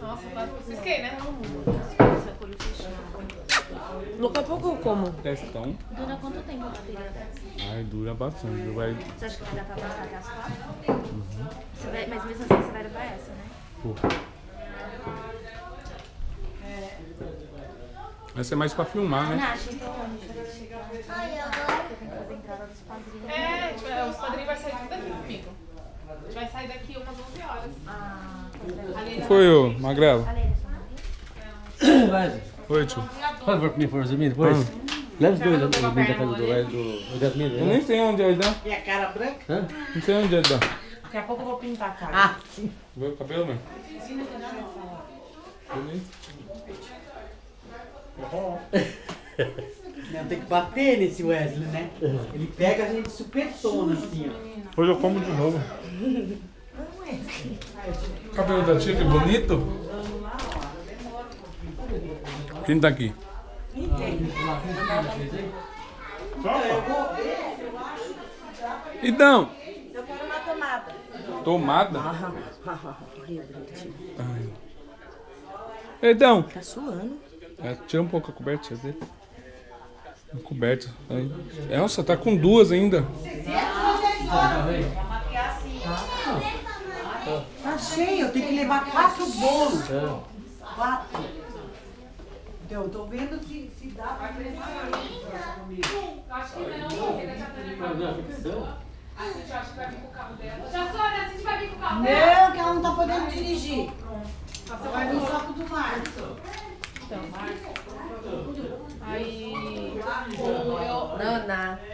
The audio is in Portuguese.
Nossa, quase cisquei, né? Essa cor fechada. Daqui a pouco eu como. Testão. Dura quanto tempo a bateria? Ai, dura bastante. Vai. Você acha que vai dar pra aguentar até as quatro? Você vai, mas mesmo assim você vai levar essa, né? Pô. Essa é mais pra filmar, né? Nath, então onde? Ai, agora. Tem que fazer a entrada dos padrinhos. É, tipo, é, os padrinhos vai sair tudo daqui comigo. Sair daqui umas 11 horas. Ah, tá foi, ô, Magrelo? Oi, tio. faz favor por mim depois. Leva os dois meio da casa do Jasmine, Eu né? nem sei onde ele dá. E a cara branca? Hã? Não sei onde ele dá. Daqui a pouco eu vou pintar a cara. Ah, sim. Vê o cabelo, mano? Bonito. Não, tem que bater nesse Wesley, né? Ele pega a gente supetona assim, ó. Hoje eu como de novo. Cabelo da tia, que bonito. Quem tá aqui? Então. Eu quero uma tomada. Tomada? Ai, bonitinho. Ai. Então. Tá suando. É, tira um pouco a coberta dele. A coberta. Aí. Elsa, tá com duas ainda. Tá cheio, eu tenho que levar quatro bolos. Quatro. Então, eu tô vendo se, se dá pra levar comigo. Acho que não, porque ela já tá levando. A gente acha que vai vir com o carro dela. Já sou, né? A gente vai vir com o carro dela. Não, que ela não tá podendo dirigir. Você Vai no saco do mar. Então, Aí. O- Eu, Nana.